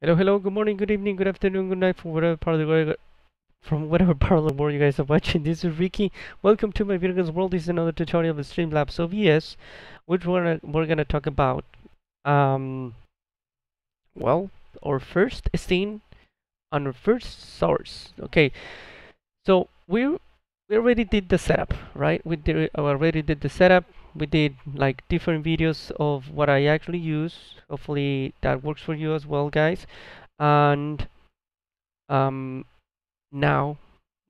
Hello, hello, good morning, good evening, good afternoon, good night from whatever part of the world from whatever part of the world you guys are watching. This is Ricky. Welcome to my video world. This is another tutorial of Streamlabs OBS, which we're, we're gonna talk about um well our first scene on our first source. Okay, so we we already did the setup, right? We did already did the setup. We did like different videos of what I actually use. Hopefully that works for you as well, guys. And um, now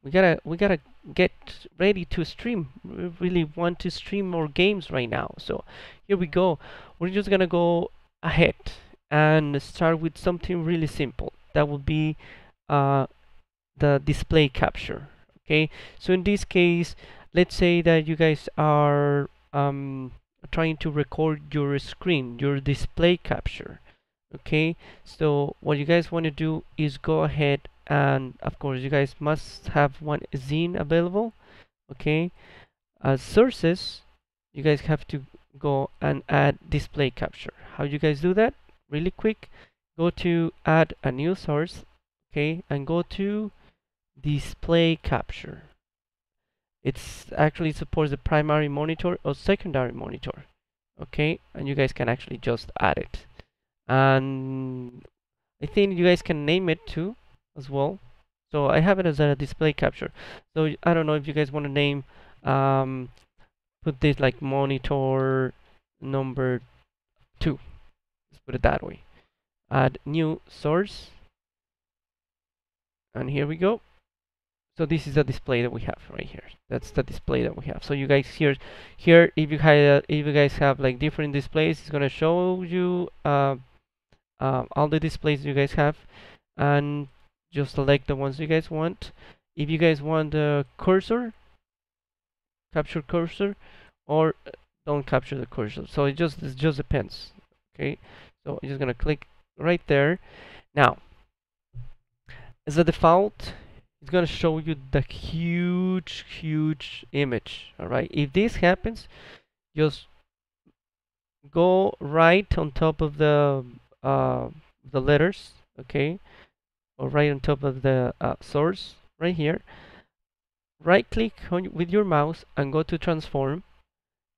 we gotta we gotta get ready to stream. We really want to stream more games right now. So here we go. We're just gonna go ahead and start with something really simple. That will be uh, the display capture okay? So in this case let's say that you guys are um, trying to record your screen your display capture okay? So what you guys want to do is go ahead and of course you guys must have one scene available okay? As sources you guys have to go and add display capture. How you guys do that? Really quick go to add a new source okay? And go to display capture. It's actually supports the primary monitor or secondary monitor. Okay, and you guys can actually just add it. And I think you guys can name it too as well. So I have it as a display capture. So I don't know if you guys want to name um, put this like monitor number two. Let's put it that way. Add new source. And here we go so this is the display that we have right here. That's the display that we have. So you guys here here if you have if you guys have like different displays it's going to show you uh, uh, all the displays you guys have. And just select the ones you guys want. If you guys want the cursor capture cursor or uh, don't capture the cursor. So it just it just depends okay? So I'm just gonna click right there. Now as a default it's going to show you the huge huge image all right if this happens just go right on top of the uh, the letters okay? Or right on top of the uh, source right here. Right click on, with your mouse and go to transform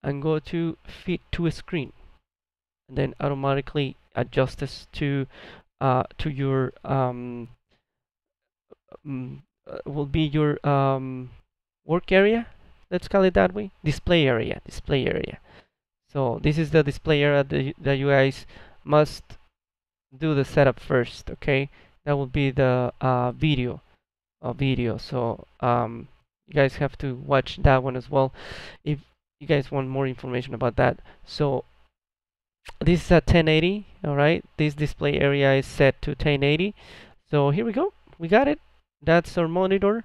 and go to fit to a screen. And then automatically adjust this to uh, to your um, um, uh, will be your um, work area. Let's call it that way. Display area display area. So this is the display area that, you guys must do the setup first okay? That will be the uh, video uh, video. So um, you guys have to watch that one as well if you guys want more information about that. So this is at 1080 all right? This display area is set to 1080 so here we go. We got it that's our monitor.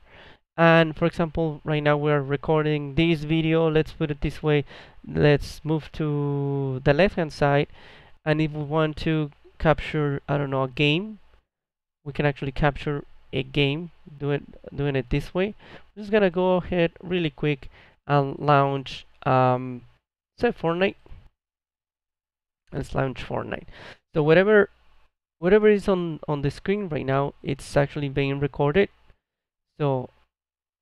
And for example right now we're recording this video. Let's put it this way. Let's move to the left hand side. And if we want to capture I don't know a game we can actually capture a game doing doing it this way. I'm just gonna go ahead really quick and launch um, say Fortnite. Let's launch Fortnite. So whatever whatever is on on the screen right now it's actually being recorded. So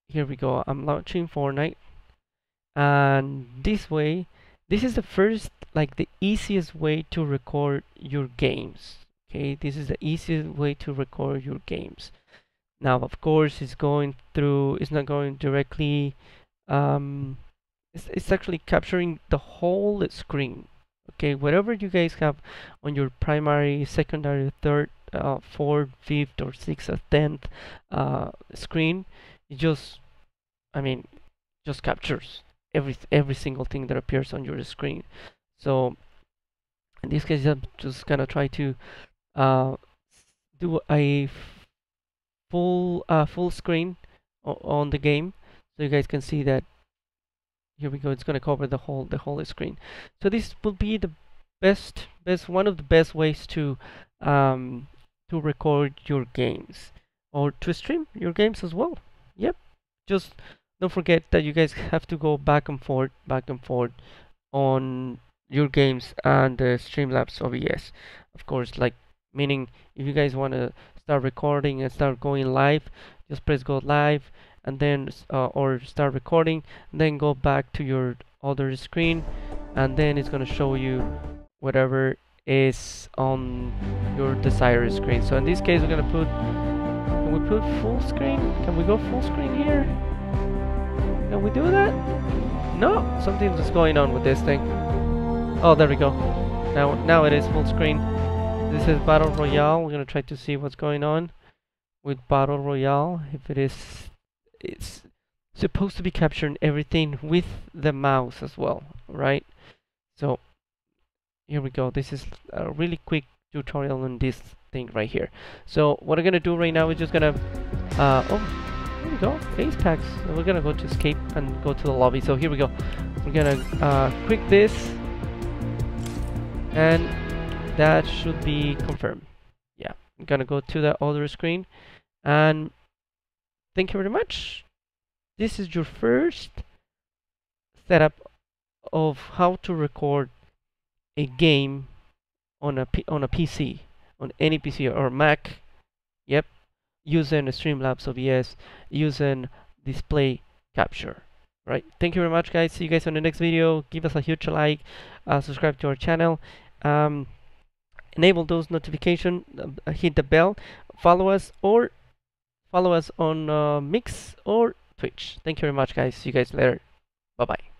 here we go. I'm launching Fortnite. And this way this is the first like the easiest way to record your games. Okay this is the easiest way to record your games. Now of course it's going through it's not going directly um, it's, it's actually capturing the whole screen okay whatever you guys have on your primary secondary third uh, fourth fifth or sixth or tenth uh, screen it just I mean just captures every every single thing that appears on your screen. So in this case I'm just gonna try to uh, do a full uh, full screen on the game so you guys can see that here we go it's going to cover the whole the whole screen. So this will be the best best one of the best ways to um, to record your games or to stream your games as well. Yep. Just don't forget that you guys have to go back and forth back and forth on your games and the Streamlabs OBS of course like meaning if you guys want to start recording and start going live just press go live and then uh, or start recording then go back to your other screen and then it's to show you whatever is on your desired screen. So in this case we're to put can we put full screen? Can we go full screen here? Can we do that? No something's just going on with this thing. Oh there we go. Now now it is full screen. This is battle royale. We're to try to see what's going on with battle royale if it is it's supposed to be capturing everything with the mouse as well right? So here we go. This is a really quick tutorial on this thing right here. So what I'm gonna do right now is just gonna uh, oh here we go. Face packs. So we're gonna go to escape and go to the lobby. So here we go. We're gonna uh, click this. And that should be confirmed. Yeah. I'm gonna go to the other screen. And thank you very much. This is your first setup of how to record a game on a P on a PC on any PC or Mac. Yep. Using Streamlabs OBS using display capture right? Thank you very much guys. See you guys on the next video. Give us a huge like uh, subscribe to our channel. Um, enable those notifications uh, hit the bell follow us or follow us on uh, Mix or Twitch. Thank you very much, guys. See you guys later. Bye bye.